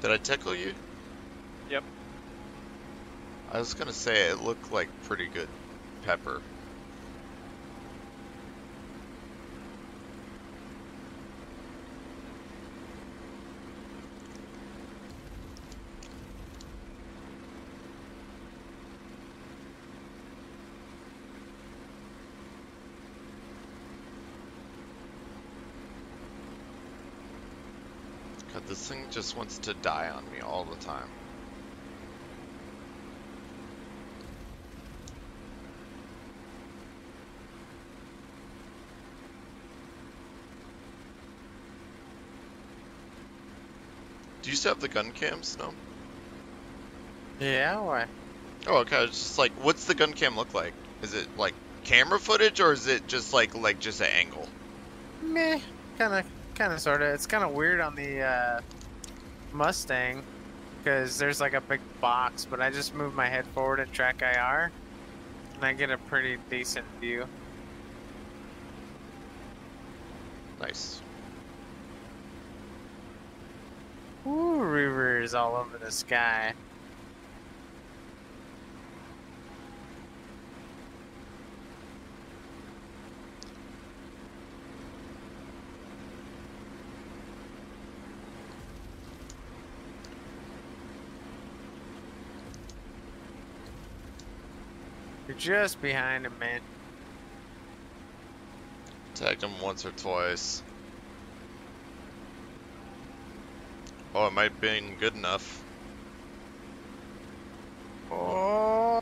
Did I tickle you? Yep. I was gonna say it looked like pretty good pepper. This thing just wants to die on me all the time. Do you still have the gun cams? No? Yeah, why? Oh, okay. It's just like, what's the gun cam look like? Is it like camera footage or is it just like like just an angle? Meh, kind of, kind of, sort of. It's kind of weird on the uh, Mustang because there's like a big box, but I just move my head forward and track IR, and I get a pretty decent view. Nice. Ooh, Reaver is all over the sky. You're just behind him, man. Tagged him once or twice. Oh, it might have been good enough. Oh.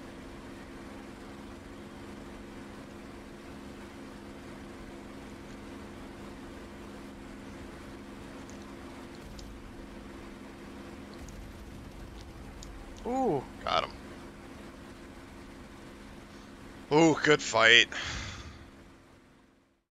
Ooh, Got him. Ooh, good fight.